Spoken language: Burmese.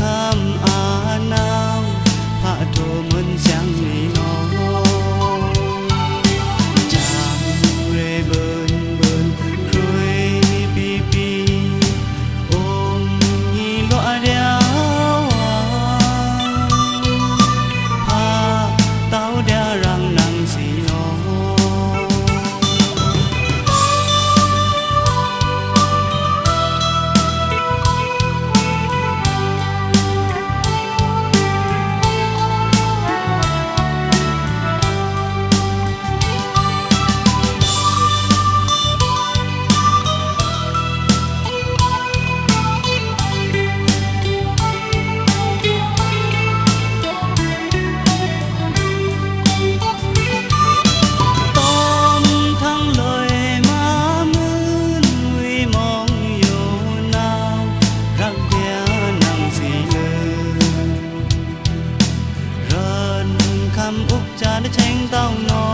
ข้ามอา ကြာတစ်ချိန်တောင်းတော့